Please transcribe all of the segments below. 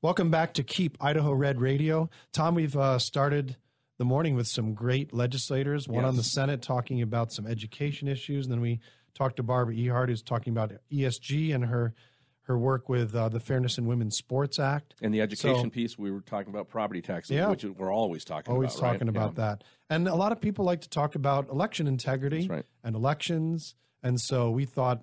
Welcome back to Keep Idaho Red Radio. Tom, we've uh, started the morning with some great legislators, one yes. on the Senate talking about some education issues, and then we talked to Barbara Ehardt, who's talking about ESG and her her work with uh, the Fairness in Women's Sports Act. And the education so, piece, we were talking about property taxes, yeah, which we're always talking always about. Always talking right? about yeah. that. And a lot of people like to talk about election integrity right. and elections. And so we thought,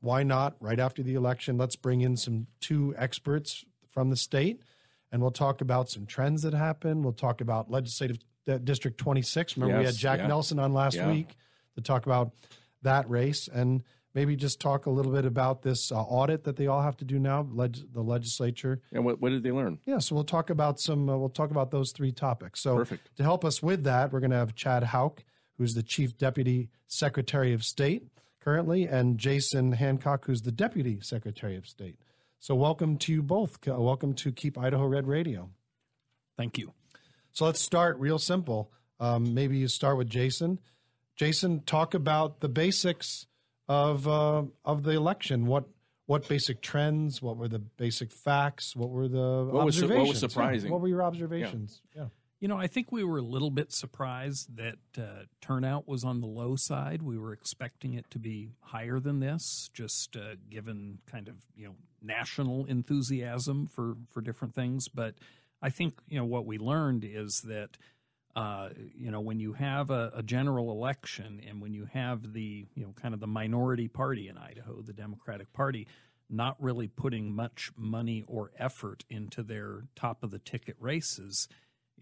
why not, right after the election, let's bring in some two experts from the state and we'll talk about some trends that happen. We'll talk about legislative uh, District 26. Remember, yes, we had Jack yeah. Nelson on last yeah. week to talk about that race. And maybe just talk a little bit about this uh, audit that they all have to do now, leg- the legislature. And what, what did they learn? Yeah, so we'll talk about some. Uh, we'll talk about those three topics. So Perfect. to help us with that, we're going to have Chad Houck, who's the Chief Deputy Secretary of State currently, and Jason Hancock, who's the Deputy Secretary of State. So welcome to you both. Welcome to Keep Idaho Red Radio. Thank you. So let's start real simple. Um, maybe you start with Jason. Jason, talk about the basics of uh, of the election. What what basic trends? What were the basic facts? What were the what observations? Was, what was surprising? What were your observations? Yeah. yeah. You know, I think we were a little bit surprised that uh, turnout was on the low side. We were expecting it to be higher than this, just uh, given kind of you know national enthusiasm for for different things. But I think you know what we learned is that uh, you know, when you have a, a, general election and when you have the, you know, kind of the minority party in Idaho, the Democratic Party, not really putting much money or effort into their top of the ticket races,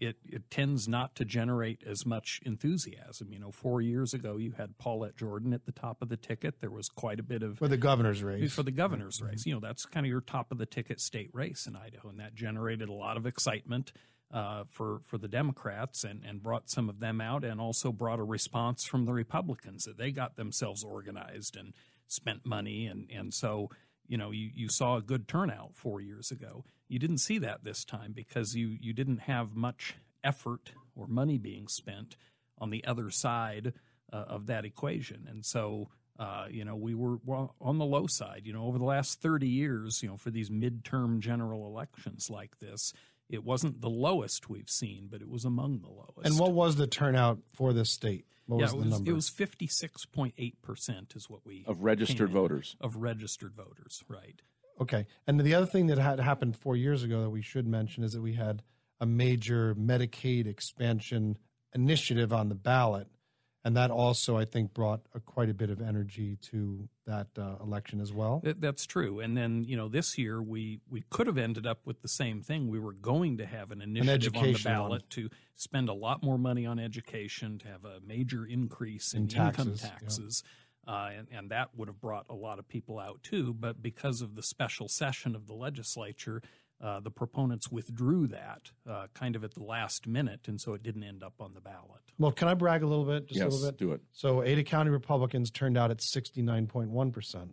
it, it tends not to generate as much enthusiasm. You know, four years ago, you had Paulette Jordan at the top of the ticket. There was quite a bit of for the governor's race. For the governor's mm-hmm. race, you know, that's kind of your top of the ticket state race in Idaho, and that generated a lot of excitement uh, for for the Democrats and and brought some of them out, and also brought a response from the Republicans that they got themselves organized and spent money, and and so you know you you saw a good turnout four years ago. You didn't see that this time because you you didn't have much effort or money being spent on the other side uh, of that equation, and so. Uh, you know, we were on the low side. You know, over the last 30 years, you know, for these midterm general elections like this, it wasn't the lowest we've seen, but it was among the lowest. And what was the turnout for this state? What yeah, was it was, number? It was fifty six point eight percent is what we of registered voters of registered voters, right? Okay, and the other thing that had happened four years ago that we should mention is that we had a major Medicaid expansion initiative on the ballot and that also I think brought a, quite a bit of energy to that uh, election as well. That's true. And then you know this year we we could have ended up with the same thing. We were going to have an initiative an on the ballot one. to spend a lot more money on education, to have a major increase in, in taxes, income taxes. Yeah. Uh, and, and that would have brought a lot of people out too. But because of the special session of the legislature, uh, the proponents withdrew that uh, kind of at the last minute, and so it didn't end up on the ballot. Well, can I brag a little bit? Just yes, a little bit? do it. So Ada County Republicans turned out at 69.1%,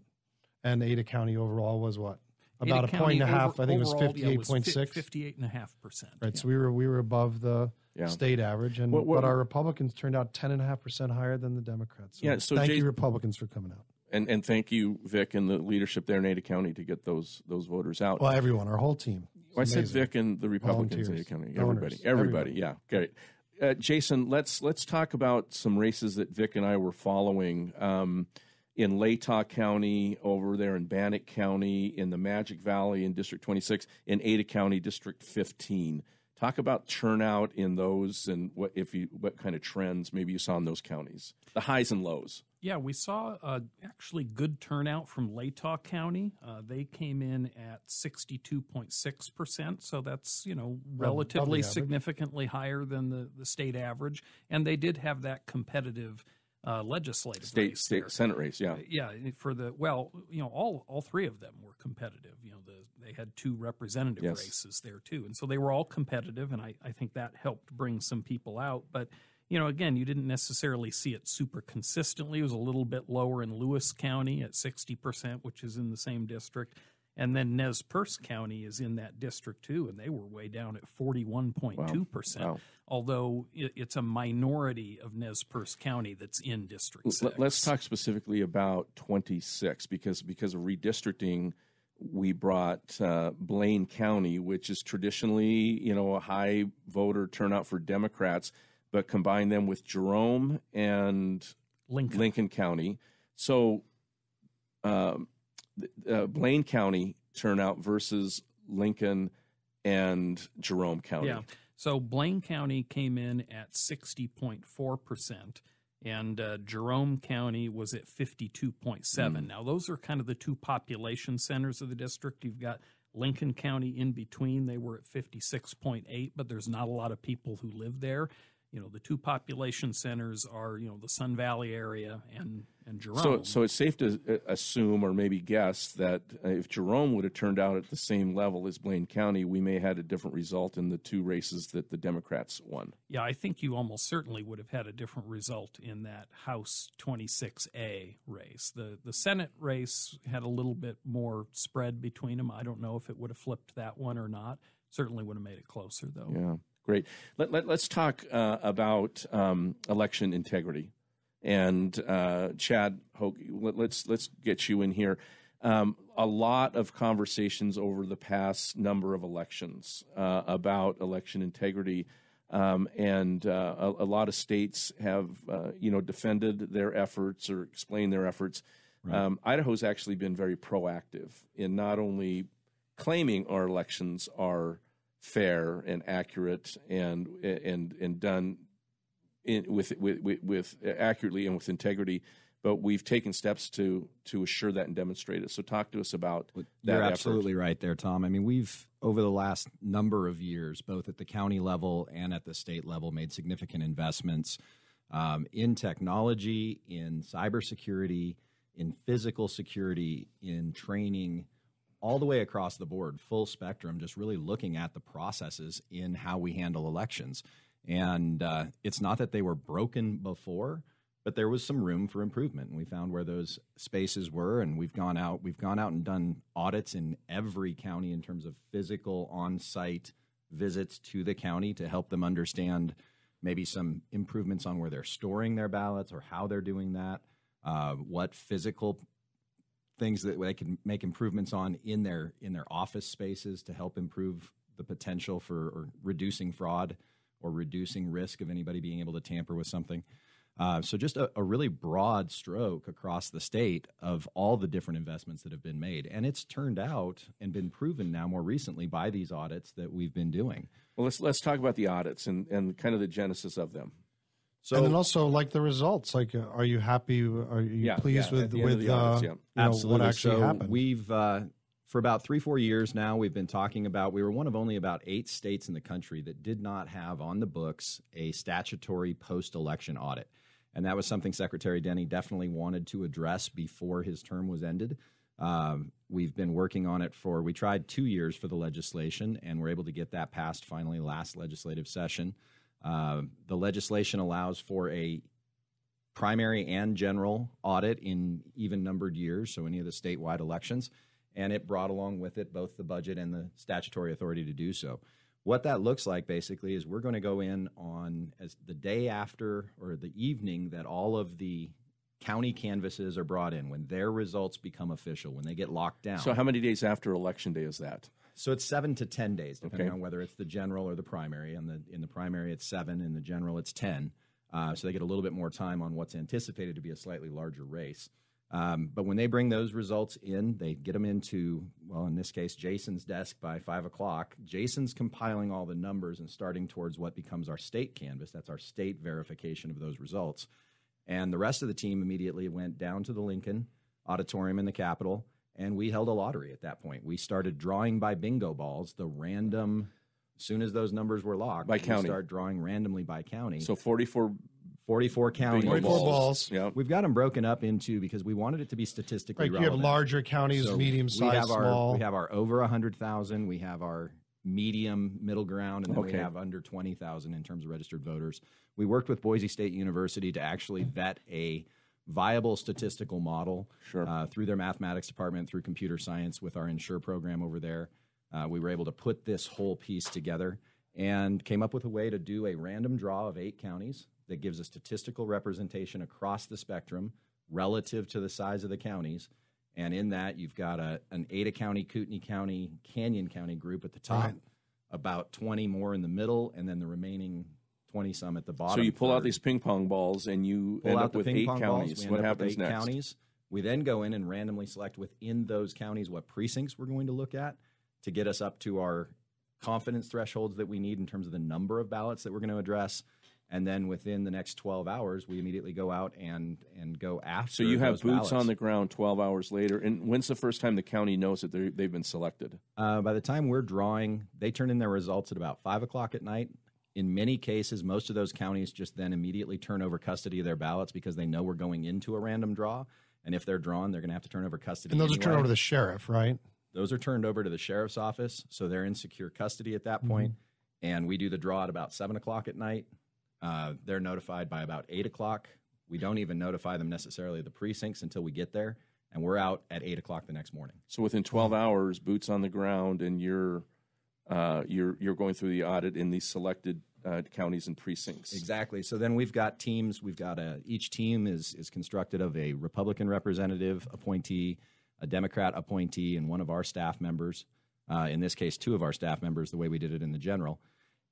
and Ada County overall was what? About Ada a point and a half. Over, I think it was 58.6. Yeah, 58.5%. Right, yeah. so we were, we were above the yeah. state average, and what, what, but our Republicans turned out 10.5% higher than the Democrats. So yeah, so thank Jay, you, Republicans, for coming out. And and thank you, Vic, and the leadership there in Ada County to get those those voters out. Well, everyone, our whole team. Well, I said Vic and the Republicans in Ada County. Everybody, everybody, everybody. yeah, great. Uh, Jason, let's let's talk about some races that Vic and I were following um, in Latah County, over there in Bannock County, in the Magic Valley in District 26, in Ada County District 15. Talk about turnout in those and what if you what kind of trends maybe you saw in those counties, the highs and lows. Yeah, we saw uh, actually good turnout from Latah County. Uh, they came in at 62.6%, so that's, you know, relatively significantly higher than the, the state average. And they did have that competitive uh, legislative state race state there. senate race, yeah, yeah. For the well, you know, all all three of them were competitive. You know, the, they had two representative yes. races there too, and so they were all competitive, and I I think that helped bring some people out, but you know, again, you didn't necessarily see it super consistently. It was a little bit lower in Lewis County at 60%, which is in the same district. And then Nez Perce County is in that district too, and they were way down at 41.2%. Wow. Wow. Although it's a minority of Nez Perce County that's in District 6. Let's talk specifically about 26 because because of redistricting we brought uh, Blaine County, which is traditionally, you know, a high voter turnout for Democrats, but combine them with Jerome and Lincoln, Lincoln County. So, um, uh, Blaine County turnout versus Lincoln and Jerome County. Yeah. So Blaine County came in at 60.4%, and uh, Jerome County was at 52.7. Mm. Now, those are kind of the two population centers of the district. You've got Lincoln County in between. They were at 56.8, but there's not a lot of people who live there you know the two population centers are you know the Sun Valley area and and Jerome. So so it's safe to uh, assume or maybe guess that uh, if Jerome would have turned out at the same level as Blaine County, we may have had a different result in the two races that the Democrats won. Yeah, I think you almost certainly would have had a different result in that House 26A race. The the Senate race had a little bit more spread between them. I don't know if it would have flipped that one or not. Certainly would have made it closer though. Yeah. Great. Let, let, us talk uh, about um, election integrity. And uh, Chad Houck, let, us let's, let's get you in here. Um, a lot of conversations over the past number of elections uh, about election integrity, um, and uh, a, a, lot of states have uh, you know defended their efforts or explained their efforts. Right. Um, Idaho's actually been very proactive in not only claiming our elections are fair and accurate and and and done in, with, with with accurately and with integrity. But we've taken steps to to assure that and demonstrate it. So talk to us about that. You're absolutely right there, Tom. I mean, we've over the last number of years, both at the county level and at the state level, made significant investments um, in technology, in cybersecurity, in physical security, in training all the way across the board, full spectrum, just really looking at the processes in how we handle elections. And uh, it's not that they were broken before, but there was some room for improvement. And we found where those spaces were, and we've gone out. We've gone out and done audits in every county in terms of physical on-site visits to the county to help them understand maybe some improvements on where they're storing their ballots or how they're doing that. Uh, what physical things that they can make improvements on in their in their office spaces to help improve the potential for or reducing fraud or reducing risk of anybody being able to tamper with something. Uh, so just a, a, really broad stroke across the state of all the different investments that have been made, and it's turned out and been proven now more recently by these audits that we've been doing. Well, let's let's talk about the audits and and kind of the genesis of them. So, and then also like the results. Like, uh, are you happy? Are you yeah, pleased yeah, with with uh, audits, yeah. Absolutely. Know, what actually so happened? We've uh, for about three four years now. We've been talking about. We were one of only about eight states in the country that did not have on the books a statutory post election audit, and that was something Secretary Denney definitely wanted to address before his term was ended. Um, we've been working on it for. We tried two years for the legislation, and we're able to get that passed finally last legislative session. Uh, the legislation allows for a primary and general audit in even numbered years, so any of the statewide elections, and it brought along with it both the budget and the statutory authority to do so. What that looks like basically is we're going to go in on as the day after or the evening that all of the county canvases are brought in when their results become official when they get locked down. So how many days after election day is that? So it's seven to ten days, depending okay. on whether it's the general or the primary. And the in the primary, it's seven. In the general, it's ten. Uh, so they get a little bit more time on what's anticipated to be a slightly larger race. Um, but when they bring those results in, they get them into, well, in this case, Jason's desk by five o'clock. Jason's compiling all the numbers and starting towards what becomes our state canvas. That's our state verification of those results. And the rest of the team immediately went down to the Lincoln Auditorium in the Capitol and we held a lottery at that point. We started drawing by bingo balls, the random. As soon as those numbers were locked, by county, we start drawing randomly by county. So forty-four 44 counties. 44 balls. balls. Yeah. We've got them broken up into because we wanted it to be statistically right, relevant. You have larger counties, so medium size, small. we have our over 100,000. We have our medium, middle ground, and then okay. we have under 20,000 in terms of registered voters. We worked with Boise State University to actually vet a viable statistical model sure. uh, through their mathematics department, through computer science with our insure program over there. Uh, we were able to put this whole piece together and came up with a way to do a random draw of eight counties that gives a statistical representation across the spectrum relative to the size of the counties. And in that, you've got a, an Ada County, Kootenai County, Canyon County group at the top, right. about 20 more in the middle, and then the remaining 20 some at the bottom. So you pull out these ping pong balls and you pull end up with eight counties. What happens eight next? Counties. We then go in and randomly select within those counties what precincts we're going to look at to get us up to our confidence thresholds that we need in terms of the number of ballots that we're going to address. And then within the next 12 hours, we immediately go out and, and go after. So you have boots ballots. on the ground 12 hours later. And when's the first time the county knows that they've been selected? Uh, by the time we're drawing, they turn in their results at about 5 o'clock at night. In many cases, most of those counties just then immediately turn over custody of their ballots because they know we're going into a random draw. And if they're drawn, they're going to have to turn over custody. And those anyway. are turned over to the sheriff, right? Those are turned over to the sheriff's office, so they're in secure custody at that point. Mm-hmm. And we do the draw at about seven o'clock at night. Uh, they're notified by about eight o'clock. We don't even notify them necessarily the precincts until we get there, and we're out at eight o'clock the next morning. So within twelve hours, boots on the ground, and you're uh, you're you're going through the audit in these selected uh, counties and precincts. Exactly. So then we've got teams. We've got a each team is is constructed of a Republican representative appointee, a Democrat appointee, and one of our staff members. Uh, in this case, two of our staff members, the way we did it in the general.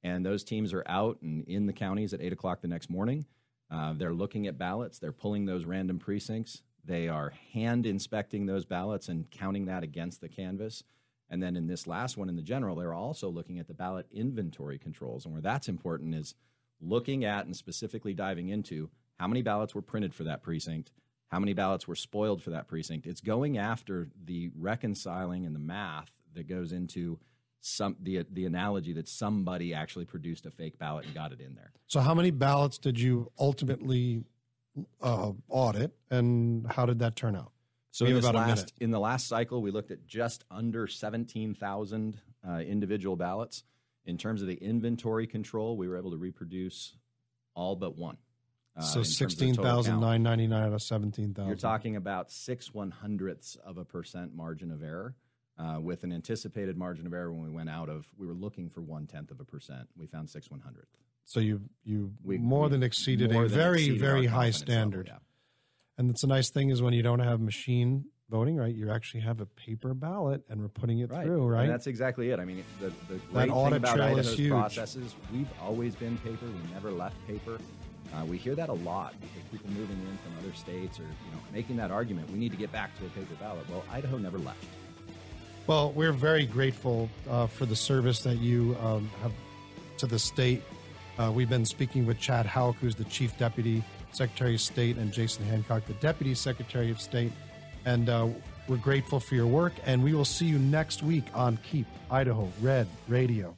And those teams are out and in the counties at 8 o'clock the next morning. Uh, they're looking at ballots, they're pulling those random precincts, they are hand inspecting those ballots and counting that against the canvas. And then in this last one in the general, they're also looking at the ballot inventory controls. And where that's important is looking at and specifically diving into how many ballots were printed for that precinct, how many ballots were spoiled for that precinct. It's going after the reconciling and the math that goes into some the the analogy that somebody actually produced a fake ballot and got it in there. So, how many ballots did you ultimately uh, audit, and how did that turn out? So, in, last, in the last cycle, we looked at just under seventeen thousand uh, individual ballots. In terms of the inventory control, we were able to reproduce all but one. Uh, so sixteen thousand nine ninety nine out of seventeen thousand. You're talking about six one hundredths of a percent margin of error, uh, with an anticipated margin of error when we went out of. We were looking for one tenth of a percent. We found six one hundredth. So you you we, more we, than exceeded more a than very exceeded very high standard. Level, yeah. And it's a nice thing is when you don't have machine voting, right? You actually have a paper ballot, and we're putting it right. through, right? And that's exactly it. I mean, the, the great thing about Idaho's processes, we've always been paper. We never left paper. Uh, we hear that a lot because people moving in from other states or you know making that argument. We need to get back to a paper ballot. Well, Idaho never left. Well, we're very grateful uh, for the service that you um, have to the state. Uh, we've been speaking with Chad Houck, who's the Chief Deputy Secretary of State, and Jason Hancock, the Deputy Secretary of State. And uh, we're grateful for your work, and we will see you next week on Keep Idaho Red Radio.